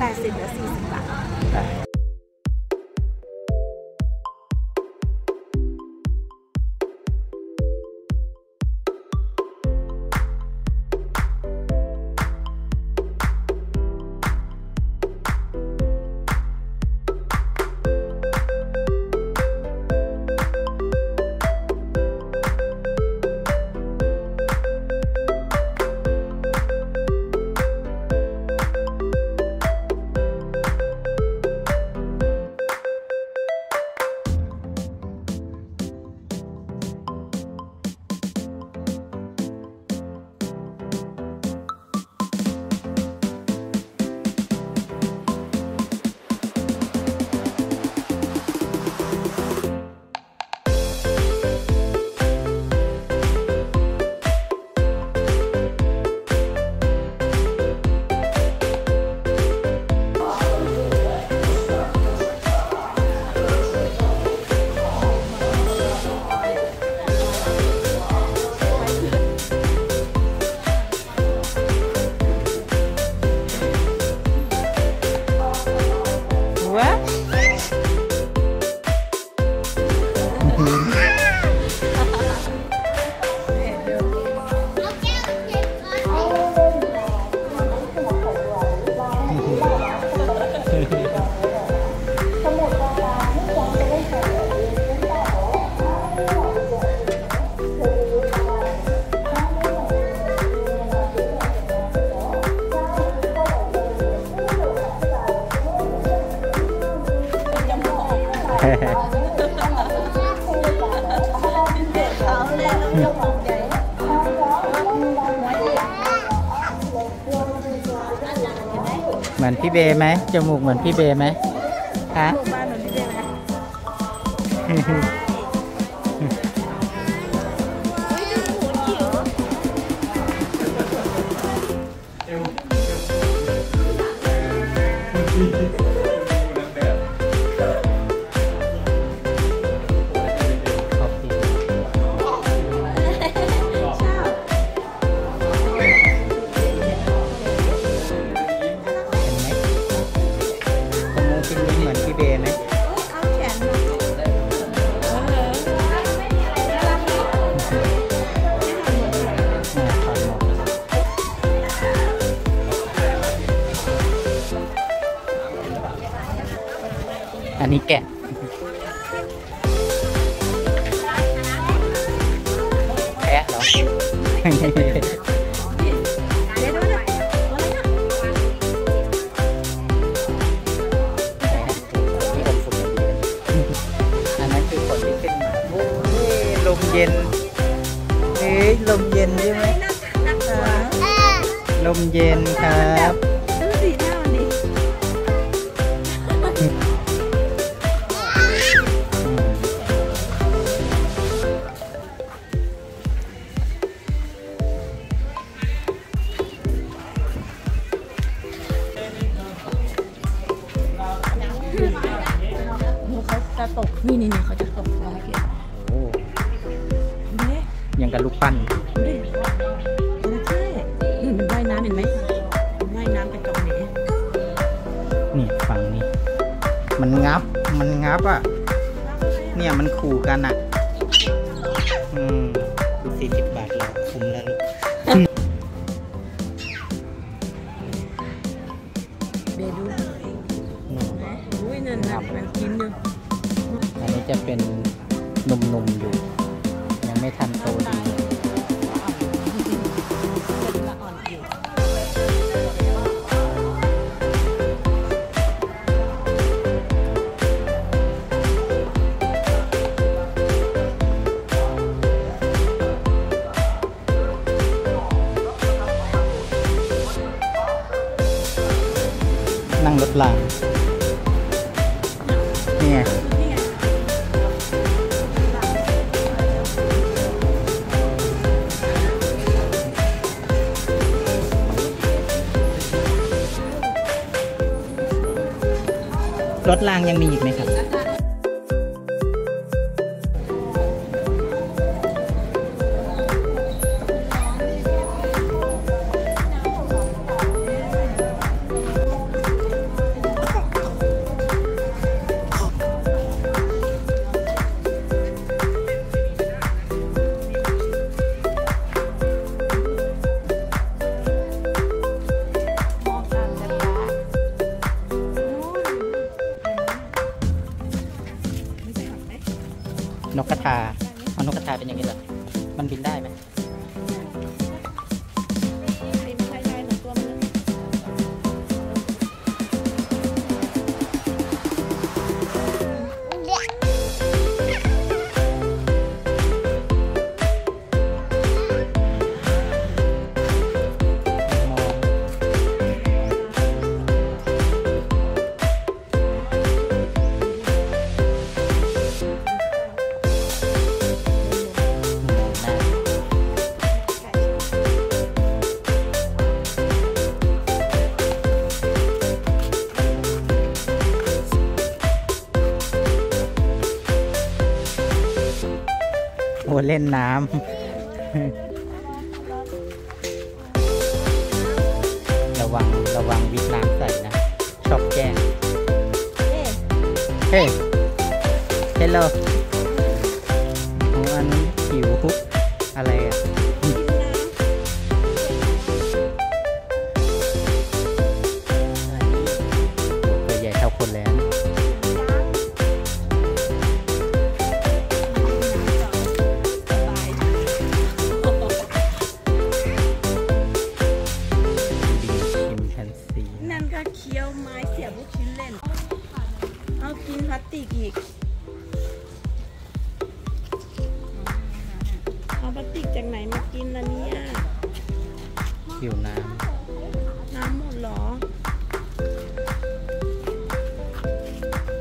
80หรือ40บ เหมือนพี่เบย์ไหมจมูกเหมือนพี่เบย์ไหมฮะบ้านหนูนี่ได้ไหม นนี้แกะแพะเหรอเดี๋ยวดูนะอะไรนะอันนั้นคือฝนที่ขึ้นมาโอ้ยลมเย็นเอ้ยลมเย็นใช่ไหมลมเย็นครับ กับลูกปั้นนี่มันว่ายน้ำเห็นไหมว่ายน้ำไปตรงนี้นี่ฝั่งนี้ มันงับ มันงับอะ เนี่ยมันขู่กันอะ อืมสี่สิบบาทเราคุ้มแล้วลูกเบดูนู่นอุ้ยนั่นนะมันกินอยู่อันนี้จะเป็น รถรางยังมีอีกไหมครับ นกกระทาเอานกกระทาเป็นอย่างนี้เหรอมันบินได้ไหม เล่นน้ำ ระวังระวังวิทน้ำใส่นะ ชอบแกล้งเอ๊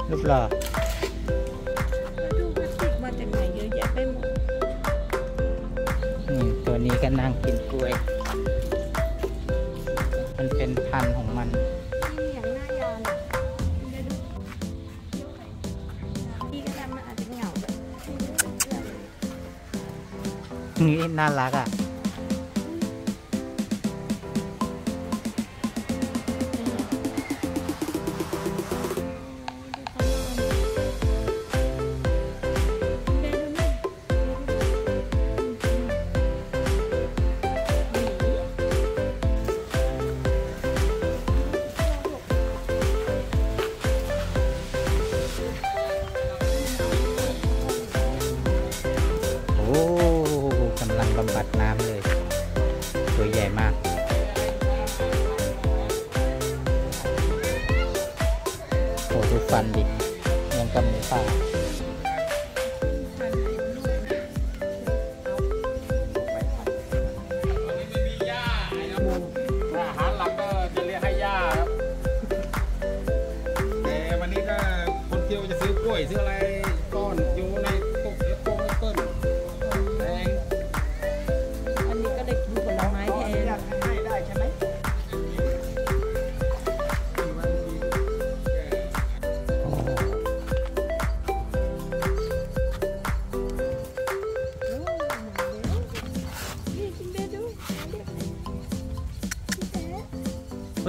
ำรูปหล่อแล้วดูพลาสติกมาจากไหนเยอะแยะไปหมดนี่ตัวนี้ก็นั่งกินกล้วย มันเป็นพันธุ์ของมันนี่อย่างหน้ายาวน่ะเดี๋ยวดูพี่ก็ทำมันอาจจะเหงาแบบนี่น่ารักอะ กับหมูป่าอาหารหลักก็จะเรียกให้ย่าครับ แต่วันนี้ก็คนเที่ยวจะซื้อกล้วยซื้ออะไร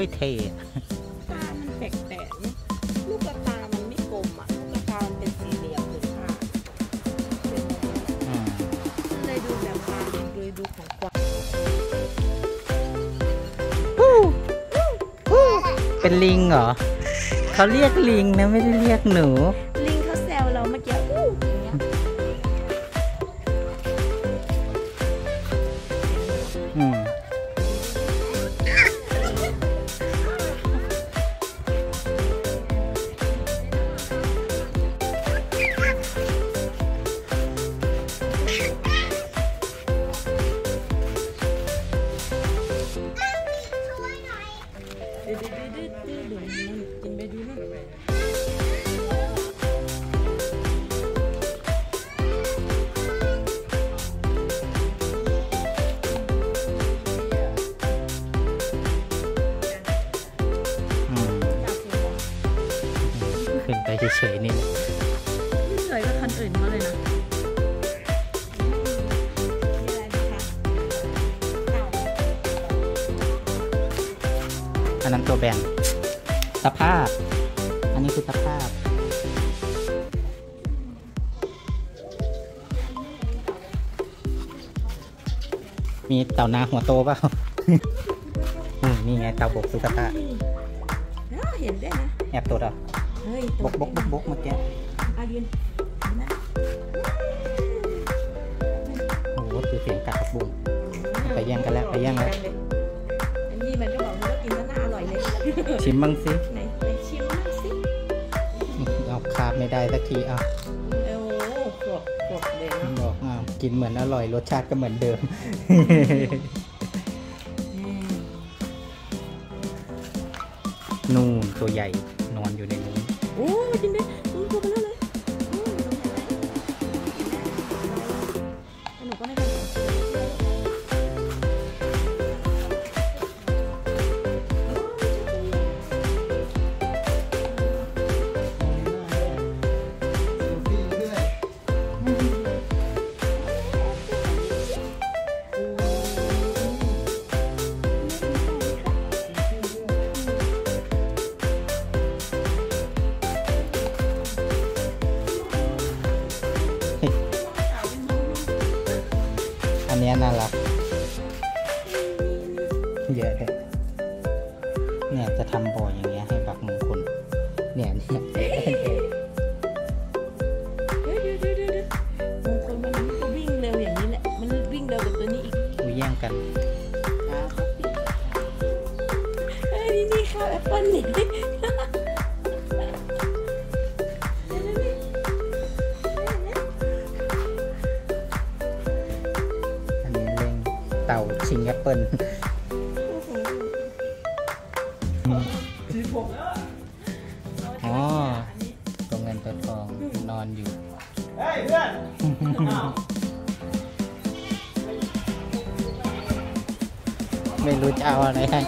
เฮ้ยเท่อะตามันแปลกๆนะลูกกระตามันไม่กลมอะ ลูกกระตามันเป็นสี่เหลี่ยมหรือผ้าเป็นอืมเลยดูแบบตาโดยดูของกวางเป็นลิงเหรอเขาเรียกลิงนะไม่ได้เรียกหนู ลิงเขาแซวเราเมื่อกี้อู้อย่างเงี้ยอืม ขึ้นไปเฉยๆนี่ไม่เคยก็คันอื่นมาเลยนะมีอะไรไหมคะอ้าวอันนั้นตัวแบนสภาพ อันนี้คือสภาพมีเต่านาหัวโตเปล่าอืมนี่ไงเต่าบกสุกตะอ้าวเห็นด้วยนะแอบตัวเหรอ เฮ้ยบกบกบกบกเมื่อกี้อาเรียนเห็นไหมเสียงกัดผักบุ้งไปแย่งกันแล้วไปแย่งแล้วอันนี้มันก็บอกว่ากินแล้วน่าอร่อยเลย ชิมบ้างสิไหนไหนชิมบ้างสิเอาคาบไม่ได้สักทีเอาโอ้โหกรอบกรอบเลยเนาะบอกอ้าวกินเหมือนอร่อยรสชาติก็เหมือนเดิมอืมนู่นตัวใหญ่ maginde อันนี้น่ารักเยอะเลยเนี่ยจะทำบ่ออย่างเงี้ยให้บักมงคลเนี่ยเนี่ยมงคลมันวิ่งเร็วอย่างนี้แหละ มันวิ่งเร็วกว่าตัวนี้อีกมาแย่งกันเฮ้ยนี่นี่ข้าวแอปเปิ้ลนี่ ชิงแอปเปิลอ๋อตัวเงินตัวทองนอนอยู่ เฮ้ยเพื่อนไม่รู้จะเอาอะไรให้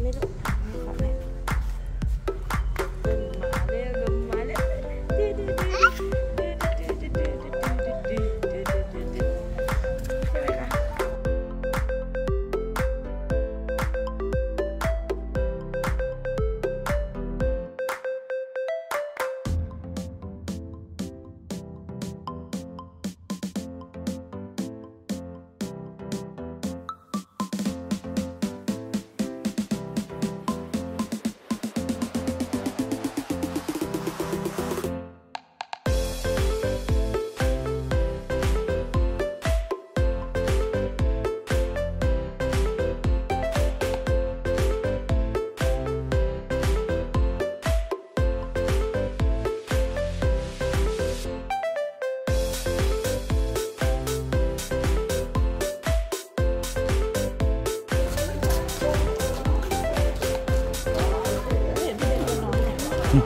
める。 โอ้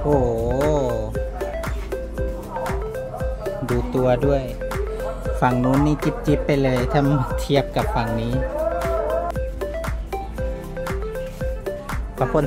โห ดูตัวด้วย ฝั่งนู้นนี่จิบจิบไปเลย ถ้าเทียบกับฝั่งนี้ปะปน